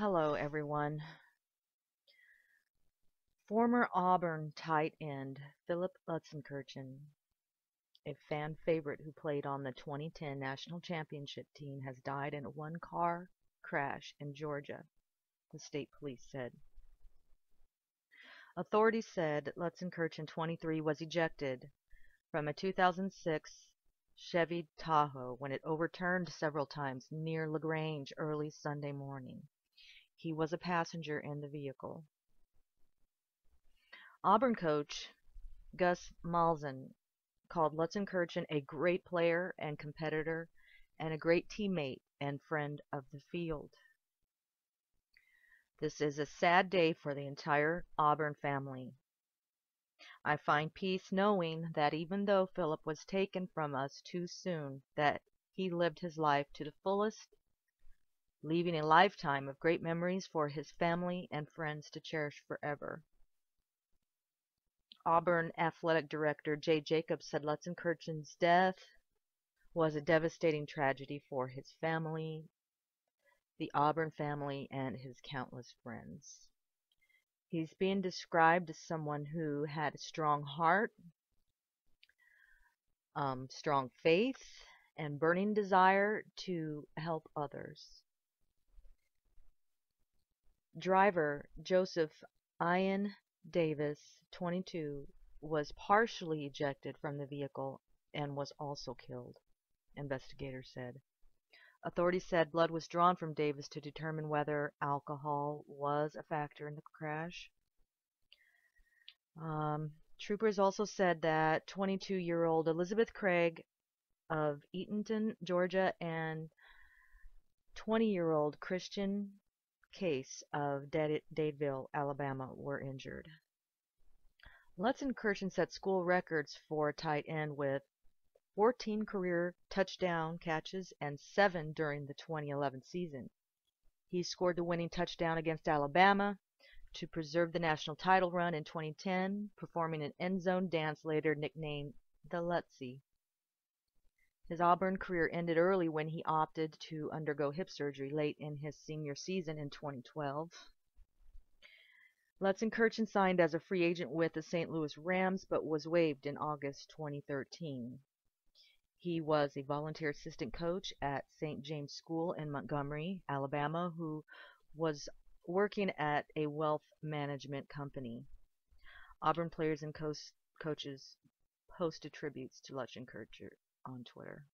Hello, everyone. Former Auburn tight end Philip Lutzenkirchen, a fan favorite who played on the 2010 national championship team, has died in a one-car crash in Georgia, the state police said. Authorities said Lutzenkirchen, 23, was ejected from a 2006 Chevy Tahoe when it overturned several times near LaGrange early Sunday morning. He was a passenger in the vehicle. Auburn coach Gus Malzahn called Lutzenkirchen a great player and competitor and a great teammate and friend of the field. This is a sad day for the entire Auburn family. I find peace knowing that even though Philip was taken from us too soon, that he lived his life to the fullest, leaving a lifetime of great memories for his family and friends to cherish forever. Auburn athletic director Jay Jacobs said Lutzenkirchen's death was a devastating tragedy for his family, the Auburn family, and his countless friends. He's being described as someone who had a strong heart, um, strong faith, and burning desire to help others. Driver Joseph Ian Davis, 22, was partially ejected from the vehicle and was also killed, investigators said. Authorities said blood was drawn from Davis to determine whether alcohol was a factor in the crash. Um, troopers also said that 22-year-old Elizabeth Craig of Eatonton, Georgia, and 20-year-old Christian Case of Dadeville, Alabama, were injured. Lutzenkirchen set school records for tight end with 14 career touchdown catches and 7 during the 2011 season. He scored the winning touchdown against Alabama to preserve the national title run in 2010, performing an end zone dance later nicknamed the Lutzie. His Auburn career ended early when he opted to undergo hip surgery late in his senior season in 2012. Lutzenkirchen signed as a free agent with the St. Louis Rams but was waived in August 2013. He was a volunteer assistant coach at St. James School in Montgomery, Alabama, who was working at a wealth management company. Auburn players and co coaches posted tributes to Lutzenkirchen on Twitter.